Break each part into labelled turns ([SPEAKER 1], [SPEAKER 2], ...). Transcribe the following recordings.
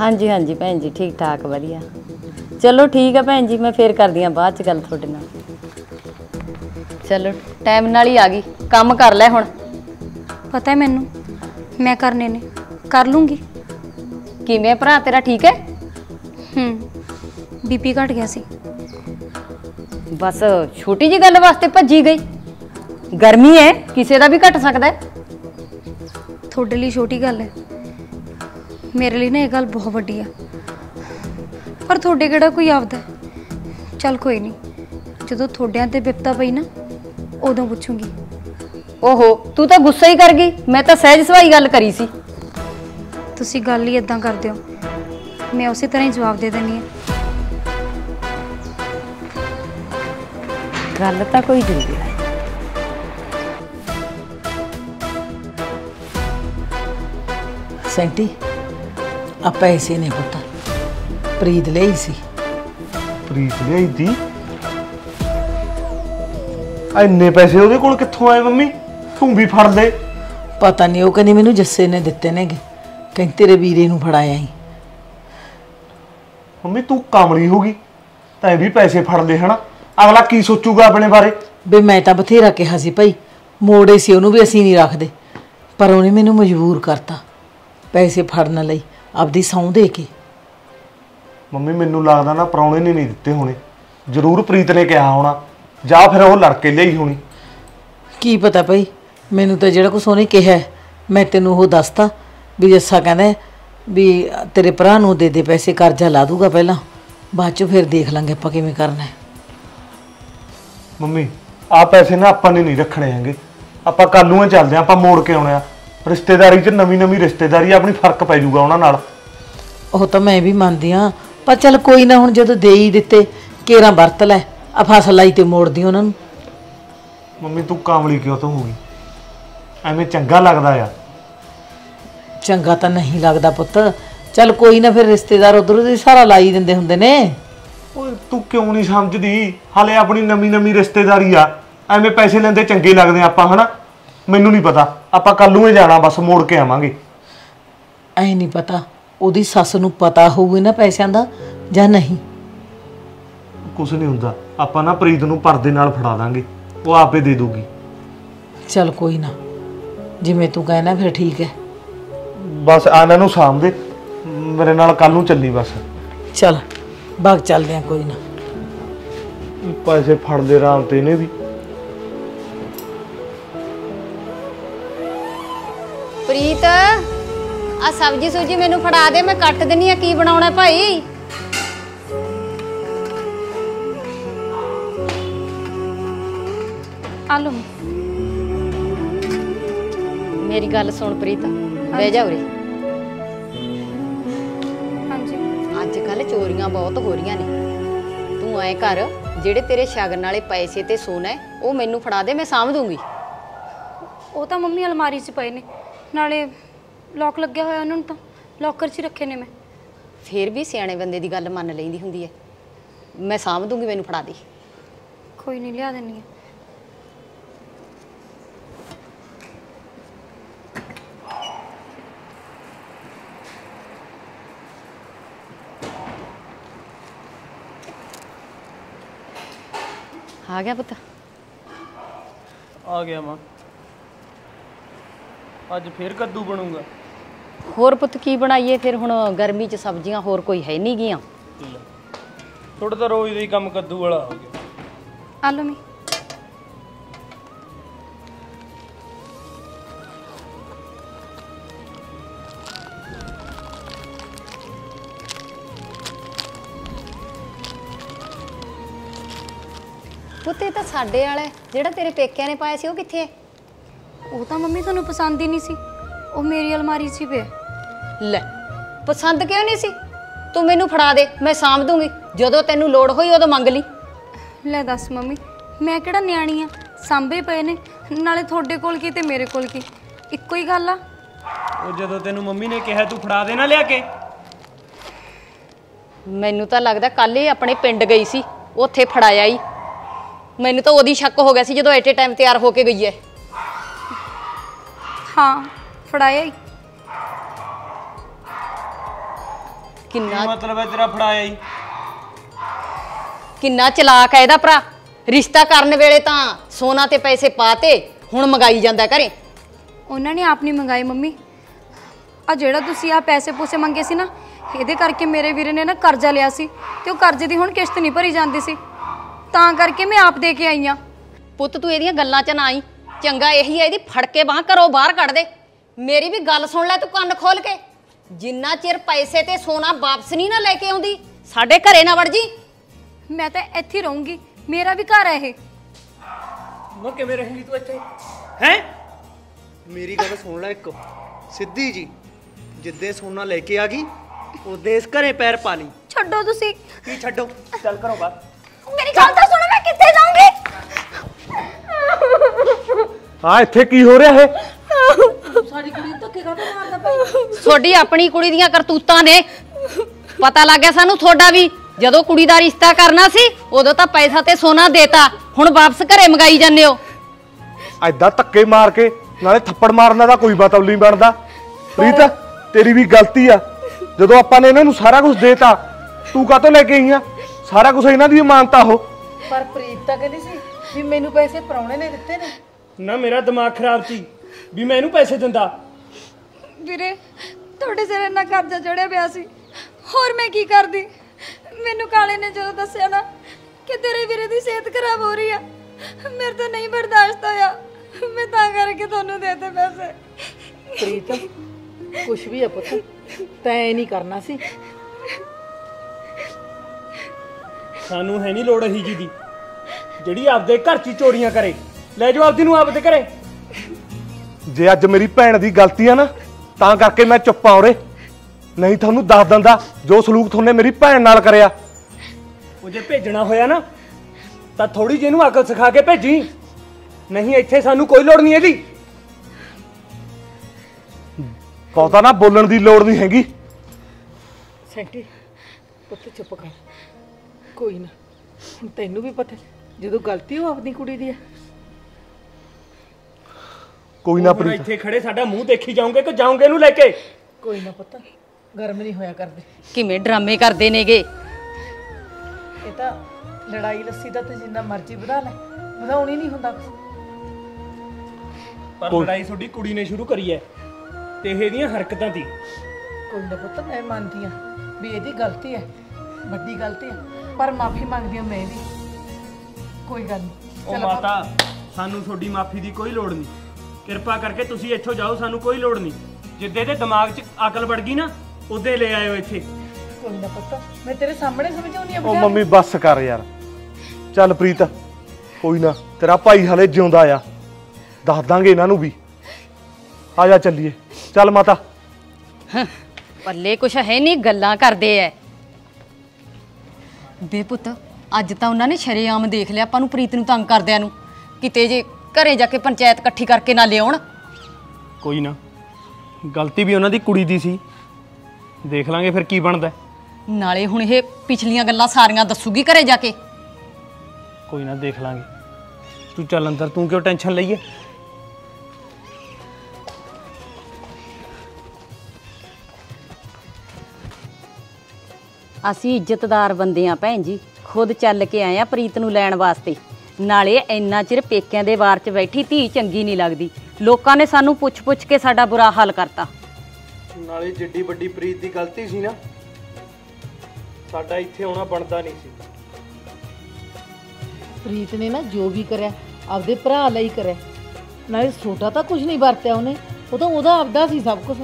[SPEAKER 1] ਹਾਂਜੀ ਹਾਂਜੀ ਭੈਣ ਜੀ ਠੀਕ ਠਾਕ ਵਧੀਆ। ਚਲੋ ਠੀਕ ਆ ਭੈਣ ਜੀ ਮੈਂ ਫੇਰ ਕਰਦੀ ਆ ਬਾਅਦ ਚ ਗੱਲ ਤੁਹਾਡੇ ਨਾਲ। ਚਲੋ ਟਾਈਮ ਨਾਲ ਹੀ ਆ ਗਈ। ਕੰਮ ਕਰ ਲੈ ਹੁਣ।
[SPEAKER 2] ਪਤਾ ਹੈ ਮੈਨੂੰ ਮੈਂ ਕਰਨੇ ਨੇ। ਕਰ ਲੂੰਗੀ।
[SPEAKER 1] ਕਿਵੇਂ ਭਰਾ ਤੇਰਾ ਠੀਕ ਹੈ?
[SPEAKER 2] ਹੂੰ ਬੀਪੀ ਘਟ ਗਿਆ ਸੀ।
[SPEAKER 1] ਬਸ ਛੋਟੀ ਜੀ ਗੱਲ ਵਾਸਤੇ ਭੱਜੀ ਗਈ। ਗਰਮੀ ਹੈ ਕਿਸੇ ਦਾ ਵੀ ਘਟ ਸਕਦਾ ਹੈ।
[SPEAKER 2] ਤੁਹਾਡੇ ਲਈ ਛੋਟੀ ਗੱਲ ਹੈ। ਮੇਰੇ ਲਈ ਨਾ ਇਹ ਗੱਲ ਬਹੁਤ ਵੱਡੀ ਆ। ਪਰ ਤੁਹਾਡੇ ਕਿਹੜਾ ਕੋਈ ਆਪਦਾ? ਚੱਲ ਕੋਈ ਨਹੀਂ। ਜਦੋਂ ਤੁਹਾਡਿਆਂ ਤੇ ਵਿਪਤਾ ਪਈ ਨਾ ਉਦੋਂ ਪੁੱਛੂੰਗੀ।
[SPEAKER 1] ਓਹੋ ਤੂੰ ਤਾਂ ਗੁੱਸਾ ਹੀ ਕਰ ਗਈ। ਮੈਂ ਤਾਂ ਸਹਿਜ ਸੁਭਾਈ ਗੱਲ ਕਰੀ ਸੀ।
[SPEAKER 2] ਤੁਸੀਂ ਗੱਲ ਹੀ ਇਦਾਂ ਕਰਦੇ ਹੋ। ਮੈਂ ਉਸੇ ਤਰ੍ਹਾਂ ਹੀ ਜਵਾਬ ਦੇ ਦਿੰਦੀ ਹਾਂ।
[SPEAKER 1] ਗੱਲ ਤਾਂ ਕੋਈ ਜ਼ਰੂਰੀ ਹੈ
[SPEAKER 3] ਸੈਂਟੀ ਆ ਪੈਸੇ ਨੇ ਪੁੱਤ। ਪ੍ਰੀਤ ਲਈ ਸੀ।
[SPEAKER 4] ਪ੍ਰੀਤ ਲਿਆਈ ਦੀ? ਇੰਨੇ ਪੈਸੇ ਉਹਦੇ ਕੋਲ ਕਿੱਥੋਂ ਆਏ ਮੰਮੀ? ਤੂੰ ਵੀ ਫੜ ਲੈ।
[SPEAKER 3] ਪਤਾ ਨਹੀਂ ਉਹ ਕਹਿੰਦੀ ਮੈਨੂੰ ਜੱਸੇ ਨੇ ਦਿੱਤੇ ਨੇਗੇ। ਕਹਿੰਦੀ ਤੇਰੇ ਵੀਰੇ ਨੂੰ ਫੜਾਇਆ ਹੀ
[SPEAKER 4] ਮੰਮੀ ਤੂੰ ਕਾਮਲੀ ਹੋ ਗਈ। ਤਾਂ ਇਹ ਵੀ ਪੈਸੇ ਫੜ ਲੈ ਹਨਾ? ਅਗਲਾ ਕੀ ਸੋਚੂਗਾ ਆਪਣੇ ਬਾਰੇ?
[SPEAKER 3] ਬੇ ਮੈਂ ਤਾਂ ਬਥੇਰਾ ਕਿਹਾ ਸੀ ਭਾਈ ਮੋੜੇ ਸੀ ਉਹਨੂੰ ਵੀ ਅਸੀਂ ਨਹੀਂ ਰੱਖਦੇ। ਪਰ ਉਹਨੇ ਮੈਨੂੰ ਮਜਬੂਰ ਕਰਤਾ ਪੈਸੇ ਫੜਨ ਲਈ। ਆਪਦੀ ਸਹੁੰ ਦੇ ਕੇ।
[SPEAKER 4] ਮੰਮੀ ਮੈਨੂੰ ਲੱਗਦਾ ਨਾ ਪ੍ਰਾਹੁਣੇ ਨੇ ਨਹੀਂ ਦਿੱਤੇ ਹੋਣੇ। ਜ਼ਰੂਰ ਪ੍ਰੀਤ ਨੇ ਕਿਹਾ ਹੋਣਾ। ਜਾਂ ਫਿਰ ਉਹ ਲੜਕੇ ਲਈ ਹੋਣੀ।
[SPEAKER 3] ਕੀ ਪਤਾ ਭਾਈ ਮੈਨੂੰ ਤਾਂ ਜਿਹੜਾ ਕੁਛ ਉਹਨੇ ਕਿਹਾ ਮੈਂ ਤੈਨੂੰ ਉਹ ਦੱਸਤਾ ਵੀ ਜੱਸਾ ਕਹਿੰਦਾ ਵੀ ਤੇਰੇ ਭਰਾ ਨੂੰ ਦੇ ਦੇ ਪੈਸੇ ਕਰਜ਼ਾ ਲਾ ਦੂਗਾ ਪਹਿਲਾਂ। ਬਾਅਦ ਚ ਫਿਰ ਦੇਖ ਲਾਂਗੇ ਆਪਾਂ ਕਿਵੇਂ ਕਰਨਾ ਹੈ।
[SPEAKER 4] ਮੰਮੀ ਆ ਪੈਸੇ ਨਾ ਆਪਾਂ ਨੇ ਨਹੀਂ ਰੱਖਣੇ ਹੈਗੇ। ਆਪਾਂ ਕੱਲ ਨੂੰ ਹੀ ਚੱਲਦੇ ਆਂ ਆਪਾਂ ਮੋੜ ਕੇ ਆਉਣੇ ਆ ਰਿਸ਼ਤੇਦਾਰੀ 'ਚ ਨਵੀਂ ਨਵੀਂ ਰਿਸ਼ਤੇਦਾਰੀ ਆ, ਆਪਣੀ ਫ਼ਰਕ ਪੈ ਜਾਊਗਾ ਉਹਨਾਂ ਨਾਲ।
[SPEAKER 3] ਉਹ ਤਾਂ ਮੈਂ ਵੀ ਮੰਨਦੀ ਆ ਪਰ ਚੱਲ ਕੋਈ ਨਾ ਹੁਣ ਜਦੋਂ ਦੇ ਹੀ ਦਿੱਤੇ ਕੇਰਾਂ ਵਰਤ ਲੈ ਆ ਫਸਲ ਲਾਈ ਤੇ ਮੋੜਦੀ ਉਹਨਾਂ ਨੂੰ।
[SPEAKER 4] ਮੰਮੀ ਤੂੰ ਕਾਮਲੀ ਕਿਉਂ ਤੋਂ ਹੋ ਗਈ? ਐਵੇਂ ਚੰਗਾ ਲੱਗਦਾ ਆ।
[SPEAKER 3] ਚੰਗਾ ਤਾਂ ਨਹੀਂ ਲੱਗਦਾ ਪੁੱਤ। ਚੱਲ ਕੋਈ ਨਾ ਫਿਰ ਰਿਸ਼ਤੇਦਾਰ ਉਧਰ ਦੀ ਸਾਰਾ ਲਾਈ ਦਿੰਦੇ ਹੁੰਦੇ ਨੇ।
[SPEAKER 4] ਓਏ ਤੂੰ ਕਿਉਂ ਨਹੀਂ ਸਮਝਦੀ? ਹਾਲੇ ਆਪਣੀ ਨਵੀਂ ਨਵੀਂ ਰਿਸ਼ਤੇਦਾਰੀ ਆ। ਐਵੇਂ ਪੈਸੇ ਲੈਂਦੇ ਚੰਗੇ ਲੱਗਦੇ ਆਪਾਂ ਹਨਾ? ਮੈਨੂੰ ਨਹੀਂ ਪਤਾ। ਆਪਾਂ ਕੱਲ ਨੂੰ ਹੀ ਜਾਣਾ ਬਸ ਮੋੜ ਕੇ ਆਵਾਂਗੇ।
[SPEAKER 3] ਐ ਨਹੀਂ ਪਤਾ ਉਹਦੀ ਸੱਸ ਨੂੰ ਪਤਾ ਹੋਊਗਾ ਨਾ ਪੈਸਿਆਂ ਦਾ ਜਾਂ ਨਹੀਂ।
[SPEAKER 4] ਕੁਝ ਨਹੀਂ ਹੁੰਦਾ ਆਪਾਂ ਨਾ ਪ੍ਰੀਤ ਨੂੰ ਪਰਦੇ ਨਾਲ ਫੜਾ ਦਾਂਗੇ ਉਹ ਆਪੇ ਦੇ ਦੂਗੀ।
[SPEAKER 3] ਚੱਲ ਕੋਈ ਨਾ ਜਿਵੇਂ ਤੂੰ ਕਹਿਣਾ ਫਿਰ ਠੀਕ ਹੈ।
[SPEAKER 4] ਬਸ ਆਨਾਂ ਨੂੰ ਦੇ ਮੇਰੇ ਨਾਲ ਕੱਲ ਨੂੰ ਚੱਲੀ ਬਸ।
[SPEAKER 3] ਚੱਲ ਬਾਗ ਚੱਲਦੇ ਆ ਕੋਈ ਨਾ।
[SPEAKER 4] ਪੈਸੇ ਫੜ ਲੈ ਰਾਮ ਤੇ ਇਹਨੇ ਵੀ।
[SPEAKER 1] ਪ੍ਰੀਤ ਆ ਸਬਜੀ ਸੂਜੀ ਮੈਨੂੰ ਫੜਾ ਦੇ ਮੈਂ ਕੱਟ ਦਿੰਨੀ ਆ ਕੀ ਬਣਾਉਣਾ ਭਾਈ?
[SPEAKER 2] ਆ ਲਓ
[SPEAKER 1] ਮੇਰੀ ਗੱਲ ਸੁਣ ਪ੍ਰੀਤ ਬਹਿ ਜਾ ਉਰੇ।
[SPEAKER 2] ਹਾਂਜੀ।
[SPEAKER 1] ਅੱਜ ਕੱਲ ਚੋਰੀਆਂ ਬਹੁਤ ਹੋ ਰਹੀਆਂ ਨੇ। ਤੂੰ ਐ ਕਰ ਜਿਹੜੇ ਤੇਰੇ ਸ਼ਗਨ ਵਾਲੇ ਪੈਸੇ ਤੇ ਸੋਨਾ ਹੈ ਉਹ ਮੈਨੂੰ ਫੜਾ ਦੇ ਮੈਂ ਸਾਂਭ ਦੂੰਗੀ।
[SPEAKER 2] ਉਹ ਤਾਂ ਮੰਮੀ ਅਲਮਾਰੀ 'ਚ ਪਏ ਨੇ। ਨਾਲੇ ਲੋਕ ਲੱਗਿਆ ਹੋਇਆ ਉਹਨਾਂ ਨੂੰ ਤਾਂ ਲੋਕਰ 'ਚ ਹੀ ਰੱਖੇ ਨੇ ਮੈਂ।
[SPEAKER 1] ਫੇਰ ਵੀ ਸਿਆਣੇ ਬੰਦੇ ਦੀ ਗੱਲ ਮੰਨ ਲੈਂਦੀ ਹੁੰਦੀ ਹੈ ਮੈਂ ਸਾਂਭ ਦੂੰਗੀ ਮੈਨੂੰ ਫੜਾ ਦੇ।
[SPEAKER 2] ਕੋਈ ਨਹੀਂ ਲਿਆ ਦਿੰਨੀ ਆ
[SPEAKER 1] ਆ ਗਿਆ ਪੁੱਤ।
[SPEAKER 5] ਆ ਗਿਆ ਮਾਂ। ਅੱਜ ਫੇਰ ਕੱਦੂ ਬਣੂਗਾ।
[SPEAKER 1] ਹੋਰ ਪੁੱਤ ਕੀ ਬਣਾਈਏ ਫਿਰ ਹੁਣ ਗਰਮੀ 'ਚ ਸਬਜ਼ੀਆਂ ਹੋਰ ਕੋਈ ਹੈ ਨਹੀਂ ਗੀਆਂ।
[SPEAKER 5] ਥੋੜਾ ਤਾਂ ਰੋਜ਼ ਦਾ ਹੀ ਕੰਮ ਕੱਦੂ ਵਾਲਾ ਹੋ ਗਿਆ।
[SPEAKER 2] ਆ ਲਓ ਮੀ।
[SPEAKER 1] ਪੁੱਤ ਇਹ ਤਾਂ ਸਾਡੇ ਵਾਲਾ। ਜਿਹੜਾ ਤੇਰੇ ਪੇਕਿਆਂ ਨੇ ਪਾਇਆ ਸੀ ਉਹ ਕਿੱਥੇ ਹੈ?
[SPEAKER 2] ਉਹ ਤਾਂ ਮੰਮੀ ਤੁਹਾਨੂੰ ਪਸੰਦ ਹੀ ਨਹੀਂ ਸੀ। ਉਹ ਮੇਰੀ ਅਲਮਾਰੀ 'ਚ ਹੀ ਪਿਆ।
[SPEAKER 1] ਲੈ ਪਸੰਦ ਕਿਉਂ ਨਹੀਂ ਸੀ? ਤੂੰ ਮੈਨੂੰ ਫੜਾ ਦੇ ਮੈਂ ਸਾਂਭ ਦੂੰਗੀ। ਜਦੋਂ ਤੈਨੂੰ ਲੋੜ ਹੋਈ ਉਦੋਂ ਮੰਗ ਲਈ।
[SPEAKER 2] ਲੈ ਦੱਸ ਮੰਮੀ ਮੈਂ ਕਿਹੜਾ ਨਿਆਣੀ ਆ? ਸਾਂਭੇ ਪਏ ਨੇ ਨਾਲੇ ਤੁਹਾਡੇ ਕੋਲ ਕੀ ਤੇ ਮੇਰੇ ਕੋਲ ਕੀ? ਇੱਕੋ ਹੀ ਗੱਲ ਆ।
[SPEAKER 5] ਉਹ ਜਦੋਂ ਤੈਨੂੰ ਮੰਮੀ ਨੇ ਕਿਹਾ ਤੂੰ ਫੜਾ ਦੇ ਨਾ ਲਿਆ ਕੇ।
[SPEAKER 1] ਮੈਨੂੰ ਤਾਂ ਲੱਗਦਾ ਕੱਲ ਹੀ ਆਪਣੇ ਪਿੰਡ ਗਈ ਸੀ ਉੱਥੇ ਫੜਾਇਆ ਹੀ ਮੈਨੂੰ ਤਾਂ ਉਹਦੀ ਸ਼ੱਕ ਹੋ ਗਿਆ ਸੀ ਜਦੋਂ ਐਟੇ ਟਾਈਮ ਤਿਆਰ ਹੋ ਕੇ ਗਈ ਹੈ
[SPEAKER 2] ਹਾਂ ਫੜਾਇਆ ਹੀ।
[SPEAKER 5] ਕੀ
[SPEAKER 1] ਕਿੰਨਾ
[SPEAKER 5] ਮਤਲਬ ਹੈ ਤੇਰਾ ਫੜਾਇਆ ਹੀ?
[SPEAKER 1] ਕਿੰਨਾ ਚਲਾਕ ਹੈ ਇਹਦਾ ਭਰਾ। ਰਿਸ਼ਤਾ ਕਰਨ ਵੇਲੇ ਤਾਂ ਸੋਨਾ ਤੇ ਪੈਸੇ ਪਾਤੇ ਹੁਣ ਮੰਗਾਈ ਜਾਂਦਾ ਘਰੇ।
[SPEAKER 2] ਉਹਨਾਂ ਨੇ ਆਪ ਨਹੀਂ ਮੰਗਾਏ ਮੰਮੀ। ਆ ਜਿਹੜਾ ਤੁਸੀਂ ਆ ਪੈਸੇ ਪੂਸੇ ਮੰਗੇ ਸੀ ਨਾ ਇਹਦੇ ਕਰਕੇ ਮੇਰੇ ਵੀਰੇ ਨੇ ਨਾ ਕਰਜ਼ਾ ਲਿਆ ਸੀ ਤੇ ਉਹ ਕਰਜ਼ੇ ਦੀ ਹੁਣ ਕਿਸ਼ਤ ਨਹੀਂ ਭਰੀ ਜਾਂਦੀ ਸੀ। ਤਾਂ ਕਰਕੇ ਮੈਂ ਆਪ ਦੇ ਕੇ ਆਈ ਆ
[SPEAKER 1] ਪੁੱਤ ਤੂੰ ਇਹਦੀਆਂ ਗੱਲਾਂ 'ਚ ਨਾ ਆਈ। ਚੰਗਾ ਇਹੀ ਹੈ ਇਹਦੀ ਫੜ ਕੇ ਬਾਹ ਘਰੋਂ ਬਾਹਰ ਕੱਢ ਦੇ। ਮੇਰੀ ਵੀ ਗੱਲ ਸੁਣ ਲੈ ਤੂੰ ਕੰਨ ਖੋਲ ਕੇ। ਜਿੰਨਾ ਚਿਰ ਪੈਸੇ ਤੇ ਸੋਨਾ ਵਾਪਸ ਨਹੀਂ ਨਾ ਲੈ ਕੇ ਆਉਂਦੀ ਸਾਡੇ ਘਰੇ ਨਾ ਵੜ ਜੀ।
[SPEAKER 2] ਮੈਂ ਤਾਂ ਇੱਥੇ ਹੀ ਰਹੂੰਗੀ ਮੇਰਾ ਵੀ ਘਰ ਹੈ ਇਹ।
[SPEAKER 5] ਮੈਂ ਕਿਵੇਂ ਰਹੇਂਗੀ ਤੂੰ ਇੱਥੇ?
[SPEAKER 6] ਹੈ? ਮੇਰੀ ਗੱਲ ਸੁਣ ਲੈ ਇੱਕ ਸਿੱਧੀ ਜੀ। ਜਿੱਦੇ ਸੋਨਾ ਲੈ ਕੇ ਆ ਗਈ ਉਹਦੇ ਇਸ ਘਰੇ ਪੈਰ ਪਾ ਲਈ।
[SPEAKER 2] ਛੱਡੋ ਤੁਸੀਂ।
[SPEAKER 6] ਕੀ ਛੱਡੋ? ਚੱਲ ਕਰੋ ਬਾਹਰ।
[SPEAKER 2] ਮੇਰੀ ਗੱਲ ਤਾਂ ਸੁਣੋ ਮੈਂ ਕਿੱਥੇ ਜਾਊਂਗੀ?
[SPEAKER 4] ਆ ਇੱਥੇ ਕੀ ਹੋ ਰਿਹਾ ਹੈ?
[SPEAKER 1] ਤੁਹਾਡੀ ਆਪਣੀ ਕੁੜੀ ਦੀਆਂ ਕਰਤੂਤਾਂ ਨੇ। ਪਤਾ ਲੱਗ ਗਿਆ ਸਾਨੂੰ ਤੁਹਾਡਾ ਵੀ। ਜਦੋਂ ਕੁੜੀ ਦਾ ਰਿਸ਼ਤਾ ਕਰਨਾ ਸੀ ਉਦੋਂ ਤਾਂ ਪੈਸਾ ਤੇ ਸੋਨਾ ਦੇਤਾ। ਹੁਣ ਵਾਪਸ ਘਰੇ ਮੰਗਾਈ ਜਾਂਦੇ ਹੋ।
[SPEAKER 4] ਐਦਾਂ ਧੱਕੇ ਮਾਰ ਕੇ ਨਾਲੇ ਥੱਪੜ ਮਾਰਨਾ ਦਾ ਕੋਈ ਬਤੌਲ ਨਹੀਂ ਬਣਦਾ। ਪ੍ਰੀਤ ਤੇਰੀ ਵੀ ਗਲਤੀ ਆ। ਜਦੋਂ ਆਪਾਂ ਨੇ ਇਹਨਾਂ ਨੂੰ ਸਾਰਾ ਕੁਝ ਦੇਤਾ ਤੂੰ ਕਾਹਤੋਂ ਲੈ ਕੇ ਆਈ ਆ? ਸਾਰਾ ਕੁਝ ਇਹਨਾਂ ਦੀ ਇਮਾਨਤਾ ਹੋ।
[SPEAKER 3] ਪਰ ਪ੍ਰੀਤ ਤਾਂ ਕਹਿੰਦੀ ਸੀ ਵੀ ਮੈਨੂੰ ਪੈਸੇ ਪਰਾਉਣੇ ਨੇ ਦਿੱਤੇ ਨੇ।
[SPEAKER 5] ਨਾ ਮੇਰਾ ਦਿਮਾਗ ਖਰਾਬ ਸੀ ਵੀ ਮੈਂ ਇਹਨੂੰ ਪੈਸੇ ਦਿੰਦਾ।
[SPEAKER 2] ਵੀਰੇ ਤੁਹਾਡੇ ਸਿਰ ਇੰਨਾ ਕਰਜ਼ਾ ਚੜਿਆ ਪਿਆ ਸੀ। ਹੋਰ ਮੈਂ ਕੀ ਕਰਦੀ? ਮੈਨੂੰ ਕਾਲੇ ਨੇ ਜਦੋਂ ਦੱਸਿਆ ਨਾ ਕਿ ਤੇਰੇ ਵੀਰੇ ਦੀ ਸਿਹਤ ਖਰਾਬ ਹੋ ਰਹੀ ਆ ਮੇਰੇ ਤੋਂ ਨਹੀਂ ਬਰਦਾਸ਼ਤ ਹੋਇਆ। ਮੈਂ ਤਾਂ ਕਰਕੇ ਤੁਹਾਨੂੰ ਦੇ ਦਿੱਤੇ ਪੈਸੇ।
[SPEAKER 3] ਪ੍ਰੀਤ ਕੁਛ ਵੀ ਆ ਪੁੱਤ ਤੈਂ ਨਹੀਂ ਕਰਨਾ ਸੀ।
[SPEAKER 5] ਸਾਨੂੰ ਹੈ ਨਹੀਂ ਲੋੜ ਇਹੀ ਜੀ ਦੀ ਜਿਹੜੀ ਆਪਦੇ ਘਰ 'ਚ ਚੋਰੀਆਂ ਕਰੇ। ਲੈ ਜਾਓ ਆਪਦੀ ਨੂੰ ਆਪਦੇ ਘਰੇ।
[SPEAKER 4] ਜੇ ਅੱਜ ਮੇਰੀ ਭੈਣ ਦੀ ਗਲਤੀ ਆ ਨਾ ਤਾਂ ਕਰਕੇ ਮੈਂ ਚੁੱਪ ਆ ਉਰੇ। ਨਹੀਂ ਤੁਹਾਨੂੰ ਦੱਸ ਦਿੰਦਾ ਜੋ ਸਲੂਕ ਤੁਹਾਨੇ ਮੇਰੀ ਭੈਣ ਨਾਲ ਕਰਿਆ।
[SPEAKER 5] ਉਹ ਜੇ ਭੇਜਣਾ ਹੋਇਆ ਨਾ ਤਾਂ ਥੋੜੀ ਜਿਹੀ ਨੂੰ ਅਕਲ ਸਿਖਾ ਕੇ ਭੇਜੀ। ਨਹੀਂ ਇੱਥੇ ਸਾਨੂੰ ਕੋਈ ਲੋੜ ਨਹੀਂ ਇਹਦੀ।
[SPEAKER 4] ਬਹੁਤਾ ਨਾ ਬੋਲਣ ਦੀ ਲੋੜ ਨਹੀਂ ਹੈਗੀ।
[SPEAKER 3] ਸੈਂਟੀ ਪੁੱਤ ਚੁੱਪ ਕਰ। ਕੋਈ ਨਾ ਹੁਣ ਤੈਨੂੰ ਵੀ ਪਤਾ ਜਦੋਂ ਗਲਤੀ ਉਹ ਆਪਣੀ ਕੁੜੀ ਦੀ ਹੈ
[SPEAKER 4] ਕੋਈ ਨਾ
[SPEAKER 5] ਹੁਣ
[SPEAKER 4] ਪ੍ਰੀਤ।
[SPEAKER 5] ਇੱਥੇ ਖੜੇ ਸਾਡਾ ਮੂੰਹ ਦੇਖੀ ਜਾਓਗੇ ਕਿ ਜਾਓਗੇ ਇਹਨੂੰ ਲੈ ਕੇ?
[SPEAKER 3] ਕੋਈ ਨਾ ਪੁੱਤ ਗਰਮ ਨਹੀਂ ਹੋਇਆ ਕਰਦੇ।
[SPEAKER 1] ਕਿਵੇਂ ਡਰਾਮੇ ਕਰਦੇ ਨੇਗੇ?
[SPEAKER 3] ਇਹ ਤਾਂ ਲੜਾਈ ਲੱਸੀ ਦਾ ਤੇ ਜਿੰਨਾ ਮਰਜ਼ੀ ਵਧਾ ਲੈ ਵਧਾਉਣੀ ਨਹੀਂ ਹੁੰਦਾ
[SPEAKER 5] ਪਰ ਲੜਾਈ ਤੁਹਾਡੀ ਕੁੜੀ ਨੇ ਸ਼ੁਰੂ ਕਰੀ ਹੈ ਤੇ ਇਹਦੀਆਂ ਹਰਕਤਾਂ ਦੀ।
[SPEAKER 3] ਕੋਈ ਨਾ ਪੁੱਤ ਮੈਂ ਮੰਨਦੀ ਆ ਵੀ ਇਹਦੀ ਗਲਤੀ ਹੈ ਵੱਡੀ ਗਲਤੀ ਹੈ ਪਰ ਮਾਫੀ ਮੰਗਦੀ ਹਾਂ ਮੈਂ ਵੀ। ਕੋਈ ਗੱਲ ਨਹੀਂ
[SPEAKER 5] ਉਹ ਮਾਤਾ ਸਾਨੂੰ ਤੁਹਾਡੀ ਮਾਫੀ ਦੀ ਕੋਈ ਲੋੜ ਨਹੀਂ। ਕਿਰਪਾ ਕਰਕੇ ਤੁਸੀਂ ਇੱਥੋਂ ਜਾਓ ਸਾਨੂੰ ਕੋਈ ਲੋੜ ਨਹੀਂ। ਜਿੱਦੇ ਦੇ ਦਿਮਾਗ 'ਚ ਅਕਲ ਵੜ ਗਈ ਨਾ ਉਦੇ ਲੈ ਆਇਓ ਇੱਥੇ।
[SPEAKER 3] ਕੋਈ ਨਾ ਪੁੱਤ ਮੈਂ ਤੇਰੇ ਸਾਹਮਣੇ ਸਮਝਾਉਣੀ ਆ
[SPEAKER 4] ਉਹ ਮੰਮੀ ਬੱਸ ਕਰ ਯਾਰ। ਚੱਲ ਪ੍ਰੀਤ ਕੋਈ ਨਾ ਤੇਰਾ ਭਾਈ ਹਲੇ ਜਿਉਂਦਾ ਆ। ਦੱਸ ਦਾਂਗੇ ਇਹਨਾਂ ਨੂੰ ਵੀ। ਆ ਜਾ ਚੱਲੀਏ। ਚੱਲ ਮਾਤਾ।
[SPEAKER 1] ਪੱਲੇ ਕੁਛ ਹੈ ਨਹੀਂ ਗੱਲਾਂ ਕਰਦੇ ਐ। ਬੇ ਪੁੱਤ ਅੱਜ ਤਾਂ ਉਹਨਾਂ ਨੇ ਸ਼ਰੇਆਮ ਦੇਖ ਲਿਆ ਆਪਾਂ ਨੂੰ ਪ੍ਰੀਤ ਨੂੰ ਤੰਗ ਕਰਦਿਆਂ ਨੂੰ। ਕਿਤੇ ਜੇ ਘਰੇ ਜਾ ਕੇ ਪੰਚਾਇਤ ਇਕੱਠੀ ਕਰਕੇ ਨਾ ਲਿਆਉਣ।
[SPEAKER 5] ਕੋਈ ਨਾ। ਗਲਤੀ ਵੀ ਉਹਨਾਂ ਦੀ ਕੁੜੀ ਦੀ ਸੀ। ਦੇਖ ਲਾਂਗੇ ਫਿਰ ਕੀ ਬਣਦਾ।
[SPEAKER 1] ਨਾਲੇ ਹੁਣ ਇਹ ਪਿਛਲੀਆਂ ਗੱਲਾਂ ਸਾਰੀਆਂ ਦੱਸੂਗੀ ਘਰੇ ਜਾ ਕੇ।
[SPEAKER 5] ਕੋਈ ਨਾ ਦੇਖ ਲਾਂਗੇ। ਤੂੰ ਚੱਲ ਅੰਦਰ ਤੂੰ ਕਿਉਂ ਟੈਨਸ਼ਨ ਲਈਏ?
[SPEAKER 1] ਅਸੀਂ ਇੱਜ਼ਤਦਾਰ ਬੰਦੇ ਆ ਭੈਣ ਜੀ। ਖੁਦ ਚੱਲ ਕੇ ਆਏ ਆ ਪ੍ਰੀਤ ਨੂੰ ਲੈਣ ਵਾਸਤੇ। ਨਾਲੇ ਇੰਨਾ ਚਿਰ ਪੇਕਿਆਂ ਦੇ ਵਾਰ 'ਚ ਬੈਠੀ ਧੀ ਚੰਗੀ ਨਹੀਂ ਲੱਗਦੀ। ਲੋਕਾਂ ਨੇ ਸਾਨੂੰ ਪੁੱਛ-ਪੁੱਛ ਕੇ ਸਾਡਾ ਬੁਰਾ ਹਾਲ ਕਰਤਾ।
[SPEAKER 5] ਨਾਲੇ ਜਿੱਡੀ ਵੱਡੀ ਪ੍ਰੀਤ ਦੀ ਗਲਤੀ ਸੀ ਨਾ ਸਾਡਾ ਇੱਥੇ ਆਉਣਾ ਬਣਦਾ ਨਹੀਂ ਸੀ।
[SPEAKER 3] ਪ੍ਰੀਤ ਨੇ ਨਾ ਜੋ ਵੀ ਕਰਿਆ ਆਪਦੇ ਭਰਾ ਲਈ ਕਰਿਆ। ਨਾਲੇ ਛੋਟਾ ਤਾਂ ਕੁਝ ਨਹੀਂ ਵਰਤਿਆ ਉਹਨੇ ਉਹ ਤਾਂ ਉਹਦਾ ਆਪਦਾ ਸੀ ਸਭ ਕੁਝ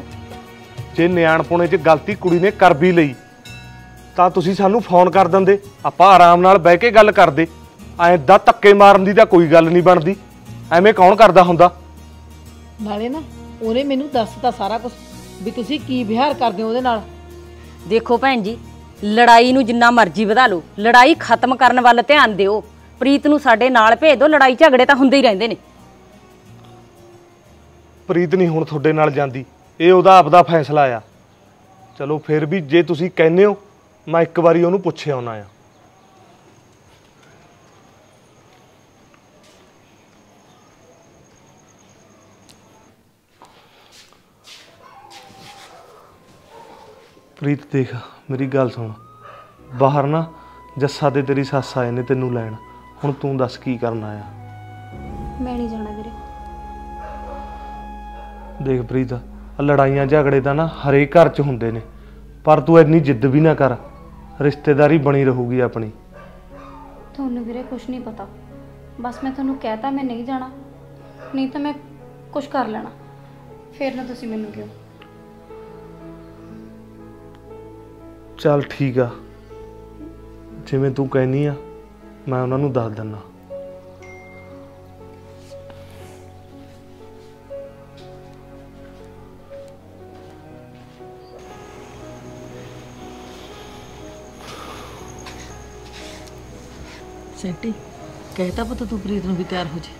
[SPEAKER 4] ਜੇ ਨਿਆਣਪੁਣੇ 'ਚ ਗਲਤੀ ਕੁੜੀ ਨੇ ਕਰ ਵੀ ਲਈ ਤਾਂ ਤੁਸੀਂ ਸਾਨੂੰ ਫੋਨ ਕਰ ਦਿੰਦੇ ਆਪਾਂ ਆਰਾਮ ਨਾਲ ਬਹਿ ਕੇ ਗੱਲ ਕਰਦੇ। ਐਂ ਦਾ ਧੱਕੇ ਮਾਰਨ ਦੀ ਤਾਂ ਕੋਈ ਗੱਲ ਨਹੀਂ ਬਣਦੀ। ਐਵੇਂ ਕੌਣ ਕਰਦਾ ਹੁੰਦਾ?
[SPEAKER 3] ਨਾਲੇ ਨਾ ਉਹਨੇ ਮੈਨੂੰ ਦੱਸਤਾ ਸਾਰਾ ਕੁਝ ਵੀ ਤੁਸੀਂ ਕੀ ਵਿਹਾਰ ਕਰਦੇ ਹੋ ਉਹਦੇ ਨਾਲ।
[SPEAKER 1] ਦੇਖੋ ਭੈਣ ਜੀ ਲੜਾਈ ਨੂੰ ਜਿੰਨਾ ਮਰਜ਼ੀ ਵਧਾ ਲਓ ਲੜਾਈ ਖਤਮ ਕਰਨ ਵੱਲ ਧਿਆਨ ਦਿਓ। ਪ੍ਰੀਤ ਨੂੰ ਸਾਡੇ ਨਾਲ ਭੇਜ ਦਿਓ ਲੜਾਈ ਝਗੜੇ ਤਾਂ ਹੁੰਦੇ ਹੀ ਰਹਿੰਦੇ ਨੇ।
[SPEAKER 4] ਪ੍ਰੀਤ ਨਹੀਂ ਹੁਣ ਤੁਹਾਡੇ ਨਾਲ ਜਾਂਦੀ ਇਹ ਉਹਦਾ ਆਪਦਾ ਫੈਸਲਾ ਆ। ਚਲੋ ਫਿਰ ਵੀ ਜੇ ਤੁਸੀਂ ਕਹਿੰਦੇ ਹੋ ਮੈਂ ਇੱਕ ਵਾਰੀ ਉਹਨੂੰ ਪੁੱਛਿਆ ਆਉਣਾ ਆ। ਪ੍ਰੀਤ ਦੇਖ ਮੇਰੀ ਗੱਲ ਸੁਣ। ਬਾਹਰ ਨਾ ਜੱਸਾ ਤੇ ਤੇਰੀ ਸੱਸ ਆਏ ਨੇ ਤੈਨੂੰ ਲੈਣ। ਹੁਣ ਤੂੰ ਦੱਸ ਕੀ ਕਰਨਾ ਆ
[SPEAKER 2] ਮੈਂ ਨਹੀਂ ਜਾਣਾ ਵੀਰੇ।
[SPEAKER 4] ਦੇਖ ਪ੍ਰੀਤ ਆਹ ਲੜਾਈਆਂ ਝਗੜੇ ਤਾਂ ਨਾ ਹਰੇਕ ਘਰ 'ਚ ਹੁੰਦੇ ਨੇ। ਪਰ ਤੂੰ ਇੰਨੀ ਜਿੱਦ ਵੀ ਨਾ ਕਰ। ਰਿਸ਼ਤੇਦਾਰੀ ਬਣੀ ਰਹੂਗੀ ਆਪਣੀ।
[SPEAKER 2] ਤੁਹਾਨੂੰ ਵੀਰੇ ਕੁਝ ਨਹੀਂ ਪਤਾ। ਬਸ ਮੈਂ ਤੁਹਾਨੂੰ ਕਹਿਤਾ ਮੈਂ ਨਹੀਂ ਜਾਣਾ। ਨਹੀਂ ਤਾਂ ਮੈਂ ਕੁਝ ਕਰ ਲੈਣਾ। ਫੇਰ ਨਾ ਤੁਸੀਂ ਮੈਨੂੰ ਕਿਉਂ
[SPEAKER 4] ਚੱਲ ਠੀਕ ਆ। ਜਿਵੇਂ ਤੂੰ ਕਹਿਨੀ ਆ ਮੈਂ ਉਹਨਾਂ ਨੂੰ ਦੱਸ ਦਿੰਦਾ
[SPEAKER 3] ਸੈਂਟੀ ਕਹਿਤਾ ਪਤਾ ਤੂੰ ਪ੍ਰੀਤ ਨੂੰ ਵੀ ਤਿਆਰ ਹੋ ਜੇ।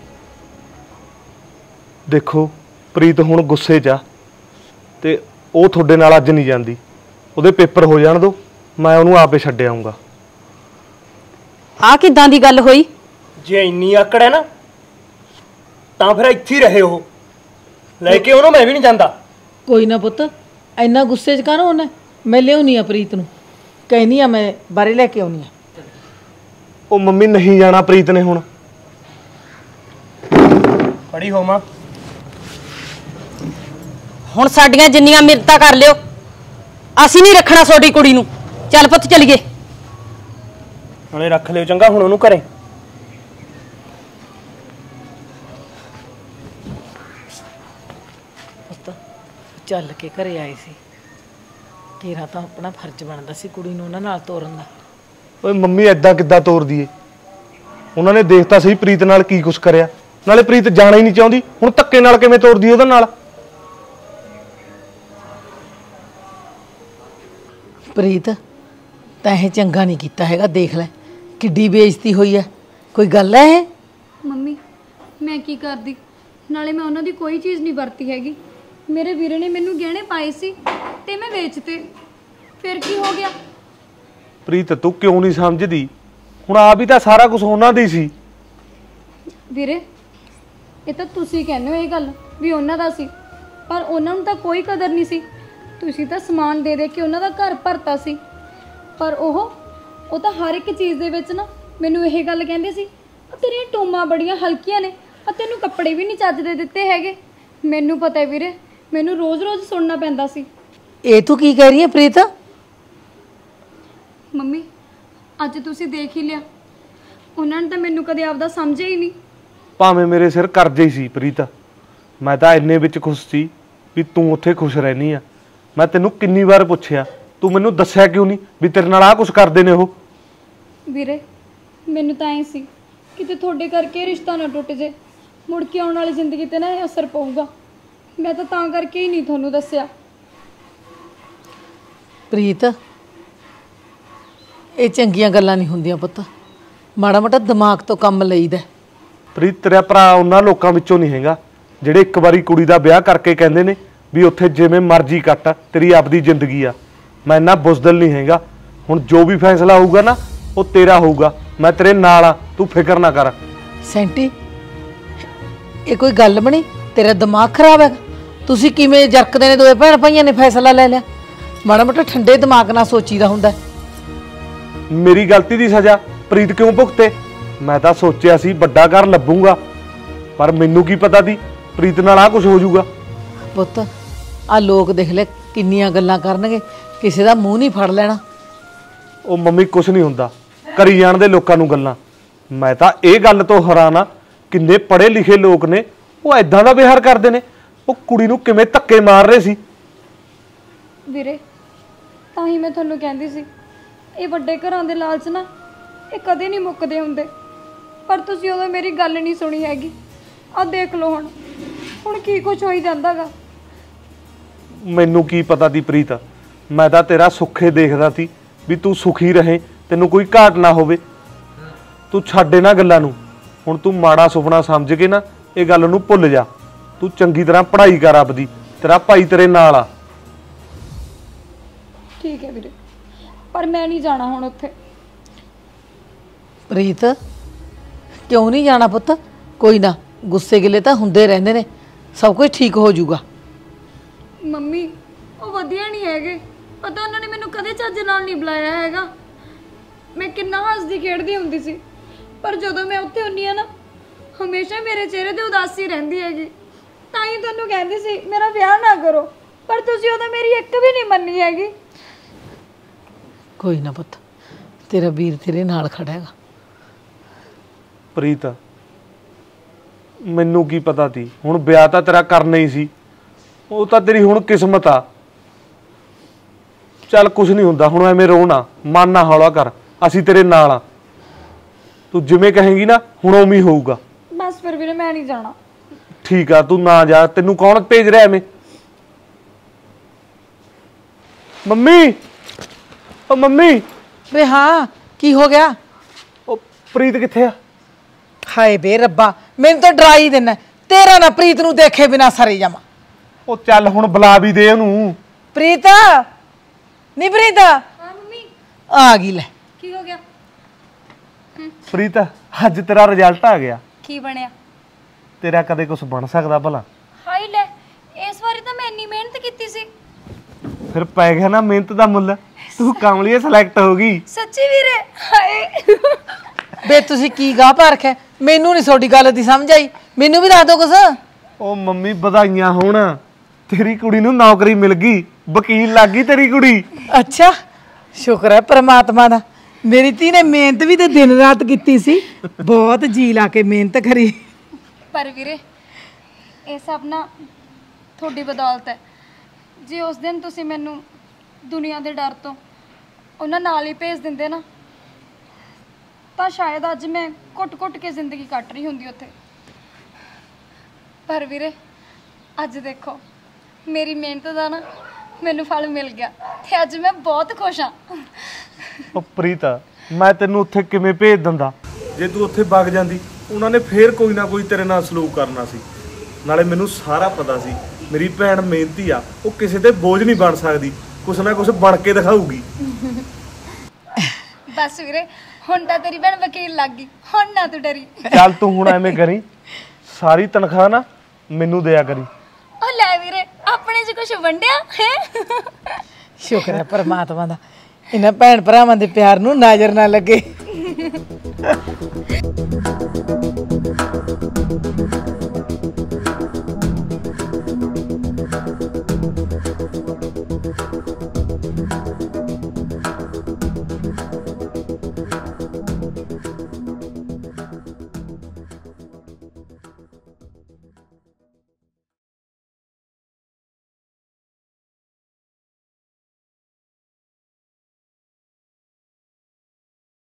[SPEAKER 4] ਦੇਖੋ ਪ੍ਰੀਤ ਹੁਣ ਗੁੱਸੇ 'ਚ ਆ ਤੇ ਉਹ ਤੁਹਾਡੇ ਨਾਲ ਅੱਜ ਨਹੀਂ ਜਾਂਦੀ। ਉਹਦੇ ਪੇਪਰ ਹੋ ਜਾਣ ਦਿਓ ਮੈਂ ਉਹਨੂੰ ਆਪੇ ਛੱਡ ਆਊਂਗਾ।
[SPEAKER 1] ਆ ਕਿਦਾਂ ਦੀ ਗੱਲ ਹੋਈ?
[SPEAKER 5] ਜੇ ਇੰਨੀ ਆਕੜ ਹੈ ਨਾ ਤਾਂ ਫਿਰ ਇੱਥੇ ਹੀ ਰਹੇ ਉਹ। ਲੈ ਕੇ ਉਹਨੂੰ ਮੈਂ ਵੀ ਨਹੀਂ ਜਾਂਦਾ।
[SPEAKER 3] ਕੋਈ ਨਾ ਪੁੱਤ ਇੰਨਾ ਗੁੱਸੇ 'ਚ ਕਾਹਨੂੰ ਉਹਨੇ ਮੈਂ ਲਿਆਉਣੀ ਆ ਪ੍ਰੀਤ ਨੂੰ। ਕਹਿਨੀ ਆ ਮੈਂ ਬਾਰੇ ਲੈ ਕੇ ਆਉਣੀ ਆ।
[SPEAKER 4] ਉਹ ਮੰਮੀ ਨਹੀਂ ਜਾਣਾ ਪ੍ਰੀਤ ਨੇ ਹੁਣ।
[SPEAKER 5] ਖੜੀ ਹੋਵਾਂ।
[SPEAKER 1] ਹੁਣ ਸਾਡੀਆਂ ਜਿੰਨੀਆਂ ਮਿਰਤਾ ਕਰ ਲਿਓ। ਅਸੀਂ ਨਹੀਂ ਰੱਖਣਾ ਤੁਹਾਡੀ ਕੁੜੀ ਨੂੰ। ਚੱਲ ਪੁੱਤ ਚਲੀਏ।
[SPEAKER 5] ਨਾਲੇ ਰੱਖ ਲਿਓ ਚੰਗਾ ਹੁਣ ਉਹਨੂੰ ਘਰੇ।
[SPEAKER 3] ਪੁੱਤ ਚੱਲ ਕੇ ਘਰੇ ਆਏ ਸੀ। ਤੇਰਾ ਤਾਂ ਆਪਣਾ ਫਰਜ਼ ਬਣਦਾ ਸੀ ਕੁੜੀ ਨੂੰ ਉਹਨਾਂ ਨਾਲ ਤੋਰਨ ਦਾ।
[SPEAKER 4] ਓਏ ਮੰਮੀ ਐਦਾਂ ਕਿੱਦਾਂ ਤੋਰਦੀ ਏ ਉਹਨਾਂ ਨੇ ਦੇਖਤਾ ਸਹੀ ਪ੍ਰੀਤ ਨਾਲ ਕੀ ਕੁਛ ਕਰਿਆ। ਨਾਲੇ ਪ੍ਰੀਤ ਜਾਣਾ ਹੀ ਨਹੀਂ ਚਾਹੁੰਦੀ। ਹੁਣ ਧੱਕੇ ਨਾਲ ਕਿਵੇਂ ਤੋਰਦੀ ਉਹਦੇ ਨਾਲ?
[SPEAKER 3] ਪ੍ਰੀਤ ਤਾਂ ਇਹ ਚੰਗਾ ਨਹੀਂ ਕੀਤਾ ਹੈਗਾ ਦੇਖ ਲੈ ਕਿੱਡੀ ਬੇਇੱਜ਼ਤੀ ਹੋਈ ਹੈ ਕੋਈ ਗੱਲ ਹੈ ਇਹ?
[SPEAKER 2] ਮੰਮੀ ਮੈਂ ਕੀ ਕਰਦੀ? ਨਾਲੇ ਮੈਂ ਉਹਨਾਂ ਦੀ ਕੋਈ ਚੀਜ਼ ਨਹੀਂ ਵਰਤੀ ਹੈਗੀ। ਮੇਰੇ ਵੀਰੇ ਨੇ ਮੈਨੂੰ ਗਹਿਣੇ ਪਾਏ ਸੀ ਤੇ ਮੈਂ ਵੇਚਤੇ। ਫਿਰ ਕੀ ਹੋ ਗਿਆ?
[SPEAKER 4] ਪ੍ਰੀਤ ਤੂੰ ਕਿਉਂ ਨਹੀਂ ਸਮਝਦੀ? ਹੁਣ ਆ ਵੀ ਤਾਂ ਸਾਰਾ ਕੁਝ ਉਹਨਾਂ ਦਾ ਸੀ।
[SPEAKER 2] ਵੀਰੇ ਇਹ ਤਾਂ ਤੁਸੀਂ ਕਹਿੰਦੇ ਹੋ ਇਹ ਗੱਲ ਵੀ ਉਹਨਾਂ ਦਾ ਸੀ ਪਰ ਉਹਨਾਂ ਨੂੰ ਤਾਂ ਕੋਈ ਕਦਰ ਨਹੀਂ ਸੀ। ਤੁਸੀਂ ਤਾਂ ਸਮਾਨ ਦੇ ਦੇ ਕੇ ਉਹਨਾਂ ਦਾ ਘਰ ਭਰਤਾ ਸੀ। ਪਰ ਉਹ ਉਹ ਤਾਂ ਹਰ ਇੱਕ ਚੀਜ਼ ਦੇ ਵਿੱਚ ਨਾ ਮੈਨੂੰ ਇਹ ਗੱਲ ਕਹਿੰਦੇ ਸੀ ਆ ਤੇਰੀਆਂ ਟੋਮਾਂ ਬੜੀਆਂ ਹਲਕੀਆਂ ਨੇ ਆ ਤੈਨੂੰ ਕੱਪੜੇ ਵੀ ਨਹੀਂ ਚੱਜ ਦੇ ਦਿੱਤੇ ਹੈਗੇ। ਮੈਨੂੰ ਪਤਾ ਹੈ ਵੀਰੇ ਮੈਨੂੰ ਰੋਜ਼-ਰੋਜ਼ ਸੁਣਨਾ ਪੈਂਦਾ ਸੀ।
[SPEAKER 3] ਇਹ ਤੂੰ ਕੀ ਕਹਿ ਰਹੀ ਹੈ ਪ੍ਰੀਤ?
[SPEAKER 2] ਮੰਮੀ ਅੱਜ ਤੁਸੀਂ ਦੇਖ ਹੀ ਲਿਆ। ਉਹਨਾਂ ਨੇ ਤਾਂ ਮੈਨੂੰ ਕਦੇ ਆਪਦਾ ਸਮਝਿਆ ਹੀ ਨਹੀਂ।
[SPEAKER 4] ਭਾਵੇਂ ਮੇਰੇ ਸਿਰ ਕਰਜ਼ੇ ਹੀ ਸੀ ਪ੍ਰੀਤ। ਮੈਂ ਤਾਂ ਇੰਨੇ ਵਿੱਚ ਖੁਸ਼ ਸੀ ਵੀ ਤੂੰ ਉੱਥੇ ਖੁਸ਼ ਰਹਿਨੀ ਆ। ਮੈਂ ਤੈਨੂੰ ਕਿੰਨੀ ਵਾਰ ਪੁੱਛਿਆ ਤੂੰ ਮੈਨੂੰ ਦੱਸਿਆ ਕਿਉਂ ਨਹੀਂ ਵੀ ਤੇਰੇ ਨਾਲ ਆਹ ਕੁਝ ਕਰਦੇ ਨੇ ਉਹ?
[SPEAKER 2] ਵੀਰੇ ਮੈਨੂੰ ਤਾਂ ਐ ਸੀ ਕਿਤੇ ਤੁਹਾਡੇ ਕਰਕੇ ਇਹ ਰਿਸ਼ਤਾ ਨਾ ਟੁੱਟ ਜੇ ਮੁੜ ਕੇ ਆਉਣ ਵਾਲੀ ਜ਼ਿੰਦਗੀ ਤੇ ਨਾ ਇਹ ਅਸਰ ਪਊਗਾ। ਮੈਂ ਤਾਂ ਤਾਂ ਕਰਕੇ ਹੀ ਨਹੀਂ ਤੁਹਾਨੂੰ ਦੱਸਿਆ।
[SPEAKER 3] ਪ੍ਰੀਤ ਇਹ ਚੰਗੀਆਂ ਗੱਲਾਂ ਨਹੀਂ ਹੁੰਦੀਆਂ ਪੁੱਤ। ਮਾੜਾ ਮੋਟਾ ਦਿਮਾਗ ਤੋਂ ਕੰਮ ਲਈਦਾ।
[SPEAKER 4] ਪ੍ਰੀਤ ਤੇਰਾ ਭਰਾ ਉਹਨਾਂ ਲੋਕਾਂ ਵਿੱਚੋਂ ਨਹੀਂ ਹੈਗਾ ਜਿਹੜੇ ਇੱਕ ਵਾਰੀ ਕੁੜੀ ਦਾ ਵਿਆਹ ਕਰਕੇ ਕਹਿੰਦੇ ਨੇ ਵੀ ਉੱਥੇ ਜਿਵੇਂ ਮਰਜ਼ੀ ਕੱਟ ਤੇਰੀ ਆਪਦੀ ਜ਼ਿੰਦਗੀ ਆ। ਮੈਂ ਇੰਨਾ ਬੁਜ਼ਦਲ ਨਹੀਂ ਹੈਗਾ। ਹੁਣ ਜੋ ਵੀ ਫੈਸਲਾ ਹੋਊਗਾ ਨਾ ਉਹ ਤੇਰਾ ਹੋਊਗਾ। ਮੈਂ ਤੇਰੇ ਨਾਲ ਆ ਤੂੰ ਫਿਕਰ ਨਾ ਕਰ।
[SPEAKER 3] ਸੈਂਟੀ ਇਹ ਕੋਈ ਗੱਲ ਬਣੀ? ਤੇਰਾ ਦਿਮਾਗ ਖਰਾਬ ਹੈ। ਤੁਸੀਂ ਕਿਵੇਂ ਜਰਕਦੇ ਨੇ ਦੋਵੇਂ ਭੈਣ ਭਾਈਆਂ ਨੇ ਫੈਸਲਾ ਲੈ ਲਿਆ? ਮਾੜਾ ਮੋਟਾ ਠੰਡੇ ਦਿਮਾਗ ਨਾਲ ਸੋਚੀਦਾ ਹੁੰਦਾ।
[SPEAKER 4] ਮੇਰੀ ਗਲਤੀ ਦੀ ਸਜ਼ਾ ਪ੍ਰੀਤ ਕਿਉਂ ਭੁਗਤੇ? ਮੈਂ ਤਾਂ ਸੋਚਿਆ ਸੀ ਵੱਡਾ ਘਰ ਲੱਭੂਗਾ। ਪਰ ਮੈਨੂੰ ਕੀ ਪਤਾ ਸੀ ਪ੍ਰੀਤ ਨਾਲ ਆ ਕੁਝ ਹੋ ਜਾਊਗਾ।
[SPEAKER 3] ਪੁੱਤ। ਆ ਲੋਕ ਦੇਖ ਲੈ ਕਿੰਨੀਆਂ ਗੱਲਾਂ ਕਰਨਗੇ। ਕਿਸੇ ਦਾ ਮੂੰਹ ਨਹੀਂ ਫੜ ਲੈਣਾ।
[SPEAKER 4] ਉਹ ਮੰਮੀ ਕੁਝ ਨਹੀਂ ਹੁੰਦਾ। ਕਰੀ ਜਾਣ ਦੇ ਲੋਕਾਂ ਨੂੰ ਗੱਲਾਂ। ਮੈਂ ਤਾਂ ਇਹ ਗੱਲ ਤੋਂ ਹੈਰਾਨ ਆ ਕਿੰਨੇ ਪੜ੍ਹੇ ਲਿਖੇ ਲੋਕ ਨੇ। ਉਹ ਐਦਾਂ ਦਾ ਵਿਹਾਰ ਕਰਦੇ ਨੇ। ਉਹ ਕੁੜੀ ਨੂੰ ਕਿਵੇਂ ਧੱਕੇ ਮਾਰ ਰਹੇ ਸੀ?
[SPEAKER 2] ਵੀਰੇ ਤਾਂ ਹੀ ਮੈਂ ਤੁਹਾਨੂੰ ਕਹਿੰਦੀ ਸੀ ਇਹ ਵੱਡੇ ਘਰਾਂ ਦੇ ਲਾਲਚ ਨਾ ਇਹ ਕਦੇ ਨਹੀਂ ਮੁੱਕਦੇ ਹੁੰਦੇ। ਪਰ ਤੁਸੀਂ ਉਦੋਂ ਮੇਰੀ ਗੱਲ ਨਹੀਂ ਸੁਣੀ ਹੈਗੀ। ਆ ਦੇਖ ਲਓ ਹੁਣ। ਹੁਣ ਕੀ ਕੁਝ ਹੋਈ ਜਾਂਦਾਗਾ।
[SPEAKER 4] ਮੈਨੂੰ ਕੀ ਪਤਾ ਦੀ ਪ੍ਰੀਤ? ਮੈਂ ਤਾਂ ਤੇਰਾ ਸੁੱਖੇ ਦੇਖਦਾ ਸੀ ਵੀ ਤੂੰ ਸੁਖੀ ਰਹੇ ਤੈਨੂੰ ਕੋਈ ਘਾਟ ਨਾ ਹੋਵੇ। ਤੂੰ ਛੱਡ ਇਹਨਾਂ ਗੱਲਾਂ ਨੂੰ। ਹੁਣ ਤੂੰ ਮਾੜਾ ਸੁਪਨਾ ਸਮਝ ਕੇ ਨਾ ਇਹ ਗੱਲ ਨੂੰ ਭੁੱਲ ਜਾ। ਤੂੰ ਚੰਗੀ ਤਰ੍ਹਾਂ ਪੜ੍ਹਾਈ ਕਰ ਆਪਦੀ ਤੇਰਾ ਭਾਈ ਤੇਰੇ ਨਾਲ ਆ।
[SPEAKER 2] ਠੀਕ ਹੈ ਵੀਰੇ ਪਰ ਮੈਂ ਨਹੀਂ ਜਾਣਾ ਹੁਣ ਉੱਥੇ।
[SPEAKER 3] ਪ੍ਰੀਤ ਕਿਉਂ ਨਹੀਂ ਜਾਣਾ ਪੁੱਤ? ਕੋਈ ਨਾ ਗੁੱਸੇ ਗਿਲੇ ਤਾਂ ਹੁੰਦੇ ਰਹਿੰਦੇ ਨੇ। ਸਭ ਕੁਝ ਠੀਕ ਹੋ ਜਾਊਗਾ।
[SPEAKER 2] ਮੰਮੀ ਉਹ ਵਧੀਆ ਨਹੀਂ ਹੈਗੇ। ਪਤਾ ਉਹਨਾਂ ਨੇ ਮੈਨੂੰ ਕਦੇ ਚੱਜ ਨਾਲ ਨਹੀਂ ਬੁਲਾਇਆ ਹੈਗਾ। ਮੈਂ ਕਿੰਨਾ ਹੱਸਦੀ ਖੇਡਦੀ ਹੁੰਦੀ ਸੀ। ਪਰ ਜਦੋਂ ਮੈਂ ਉੱਥੇ ਹੁੰਨੀ ਆ ਨਾ ਹਮੇਸ਼ਾ ਮੇਰੇ ਚਿਹਰੇ ਤੇ ਉਦਾਸੀ ਰਹਿੰਦੀ ਹੈਗੀ। ਤਾਂ ਹੀ ਤੁਹਾਨੂੰ ਕਹਿੰਦੀ ਸੀ ਮੇਰਾ ਵਿਆਹ ਨਾ ਕਰੋ। ਪਰ ਤੁਸੀਂ ਉਹਦਾ ਮੇਰੀ ਇੱਕ ਵੀ ਨਹੀਂ ਮੰਨੀ ਹੈਗੀ।
[SPEAKER 3] ਕੋਈ ਨਾ ਪੁੱਤ ਤੇਰਾ ਵੀਰ ਤੇਰੇ ਨਾਲ ਖੜਾ ਹੈਗਾ।
[SPEAKER 4] ਪ੍ਰੀਤ ਮੈਨੂੰ ਕੀ ਪਤਾ ਸੀ ਹੁਣ ਵਿਆਹ ਤਾਂ ਤੇਰਾ ਕਰਨਾ ਹੀ ਸੀ। ਉਹ ਤਾਂ ਤੇਰੀ ਹੁਣ ਕਿਸਮਤ ਆ। ਚੱਲ ਕੁਝ ਨਹੀਂ ਹੁੰਦਾ ਹੁਣ ਐਵੇਂ ਰੋਣਾ ਮਨ ਨਾ ਹੌਲਾ ਕਰ ਅਸੀਂ ਤੇਰੇ ਨਾਲ ਆ। ਤੂੰ ਜਿਵੇਂ ਕਹੇਂਗੀ ਨਾ ਹੁਣ ਉਵੇਂ ਹੀ ਹੋਊਗਾ।
[SPEAKER 2] ਬਸ ਫਿਰ ਵੀਰੇ ਮੈਂ ਨਹੀਂ ਜਾਣਾ।
[SPEAKER 4] ਠੀਕ ਆ ਤੂੰ ਨਾ ਜਾ ਤੈਨੂੰ ਕੌਣ ਭੇਜ ਰਿਹਾ ਐਵੇਂ? ਮੰਮੀ! ਓ ਮੰਮੀ!
[SPEAKER 3] ਵੇ ਹਾਂ ਕੀ ਹੋ ਗਿਆ?
[SPEAKER 4] ਉਹ ਪ੍ਰੀਤ ਕਿੱਥੇ ਆ?
[SPEAKER 3] ਹਾਏ ਬੇ ਰੱਬਾ ਮੈਨੂੰ ਤਾਂ ਡਰਾ ਹੀ ਦੇਣਾ। ਤੇਰਾ ਨਾ ਪ੍ਰੀਤ ਨੂੰ ਦੇਖੇ ਬਿਨਾ ਸਰੇ ਜਾਵਾਂ।
[SPEAKER 4] ਉਹ ਚੱਲ ਹੁਣ ਬੁਲਾ ਵੀ ਦੇ ਉਹਨੂੰ।
[SPEAKER 3] ਪ੍ਰੀਤ? ਨਹੀਂ ਪ੍ਰੀਤ?
[SPEAKER 2] ਹਾਂ ਮੰਮੀ।
[SPEAKER 3] ਆ ਗਈ ਲੈ।
[SPEAKER 2] ਕੀ ਹੋ ਗਿਆ?
[SPEAKER 4] ਪ੍ਰੀਤ ਅੱਜ ਤੇਰਾ ਰਿਜ਼ਲਟ ਆ ਗਿਆ।
[SPEAKER 2] ਕੀ ਬਣਿਆ?
[SPEAKER 4] ਤੇਰਾ ਕਦੇ ਕੁਝ ਬਣ ਸਕਦਾ ਭਲਾ?
[SPEAKER 2] ਹਾਈ ਲੈ ਇਸ ਵਾਰੀ ਤਾਂ ਮੈਂ ਇੰਨੀ ਮਿਹਨਤ ਕੀਤੀ ਸੀ।
[SPEAKER 4] ਫਿਰ ਪੈ ਗਿਆ ਨਾ ਮਿਹਨਤ ਦਾ ਮੁੱਲ। ਤੂੰ ਕਮਲੀਏ ਸਿਲੈਕਟ ਹੋ ਗਈ।
[SPEAKER 2] ਸੱਚੀ ਵੀਰੇ ਹਾਏ।
[SPEAKER 3] ਬੇ ਤੁਸੀਂ ਕੀ ਗਾਹ ਪਾਰਖ ਹੈ ਮੈਨੂੰ ਨਹੀਂ ਤੁਹਾਡੀ ਗੱਲ ਦੀ ਸਮਝ ਆਈ। ਮੈਨੂੰ ਵੀ ਦੱਸ ਦਿਓ ਕੁਛ।
[SPEAKER 4] ਉਹ ਮੰਮੀ ਵਧਾਈਆਂ ਹੋਣ। ਤੇਰੀ ਕੁੜੀ ਨੂੰ ਨੌਕਰੀ ਮਿਲ ਗਈ ਵਕੀਲ ਲੱਗ ਗਈ ਤੇਰੀ ਕੁੜੀ।
[SPEAKER 3] ਅੱਛਾ ਸ਼ੁਕਰ ਹੈ ਪ੍ਰਮਾਤਮਾ ਦਾ। ਮੇਰੀ ਧੀ ਨੇ ਮਿਹਨਤ ਵੀ ਤੇ ਦਿਨ ਰਾਤ ਕੀਤੀ ਸੀ। ਬਹੁਤ ਜੀ ਲਾ ਕੇ ਮਿਹਨਤ ਕਰੀ।
[SPEAKER 2] ਪਰ ਵੀਰੇ ਇਹ ਸਭ ਨਾ ਤੁਹਾਡੀ ਬਦੌਲਤ ਹੈ। ਜੇ ਉਸ ਦਿਨ ਤੁਸੀਂ ਮੈਨੂੰ ਦੁਨੀਆ ਦੇ ਡਰ ਤੋਂ ਉਹਨਾਂ ਨਾਲ ਹੀ ਭੇਜ ਦਿੰਦੇ ਨਾ ਤਾਂ ਸ਼ਾਇਦ ਅੱਜ ਮੈਂ ਘੁੱਟ-ਘੁੱਟ ਕੇ ਜ਼ਿੰਦਗੀ ਕੱਟ ਰਹੀ ਹੁੰਦੀ ਉੱਥੇ। ਪਰ ਵੀਰੇ ਅੱਜ ਦੇਖੋ ਮੇਰੀ ਮਿਹਨਤ ਦਾ ਨਾ ਮੈਨੂੰ ਫਲ ਮਿਲ ਗਿਆ ਤੇ ਅੱਜ ਮੈਂ ਬਹੁਤ ਖੁਸ਼ ਹਾਂ।
[SPEAKER 4] ਉਹ ਪ੍ਰੀਤ ਮੈਂ ਤੈਨੂੰ ਉੱਥੇ ਕਿਵੇਂ ਭੇਜ ਦਿੰਦਾ? ਜੇ ਤੂੰ ਉੱਥੇ ਵਗ ਜਾਂਦੀ ਉਹਨਾਂ ਨੇ ਫੇਰ ਕੋਈ ਨਾ ਕੋਈ ਤੇਰੇ ਨਾਲ ਸਲੂਕ ਕਰਨਾ ਸੀ। ਨਾਲੇ ਮੈਨੂੰ ਸਾਰਾ ਪਤਾ ਸੀ ਮੇਰੀ ਭੈਣ ਮਿਹਨਤੀ ਆ ਉਹ ਕਿਸੇ ਤੇ ਬੋਝ ਨਹੀਂ ਬਣ ਸਕਦੀ ਕੁਛ ਨਾ ਕੁਛ ਬਣ ਕੇ ਦਿਖਾਊਗੀ।
[SPEAKER 2] ਬਸ ਵੀਰੇ ਹੁਣ ਤਾਂ ਤੇਰੀ ਭੈਣ ਵਕੀਲ ਲੱਗ ਗਈ ਹੁਣ ਨਾ ਤੂੰ ਡਰੀ।
[SPEAKER 4] ਚੱਲ ਤੂੰ ਹੁਣ ਐਵੇਂ ਕਰੀ ਸਾਰੀ ਤਨਖਾਹ ਨਾ ਮੈਨੂੰ ਦਿਆ ਕਰੀ।
[SPEAKER 2] ਉਹ ਲੈ ਵੀਰੇ ਆਪਣੇ ਚ ਕੁਝ ਵੰਡਿਆ? ਹੈ?
[SPEAKER 3] ਸ਼ੁਕਰ ਹੈ ਪਰਮਾਤਮਾ ਦਾ। ਇਹਨਾਂ ਭੈਣ ਭਰਾਵਾਂ ਦੇ ਪਿਆਰ ਨੂੰ ਨਜ਼ਰ ਨਾ ਲੱਗੇ।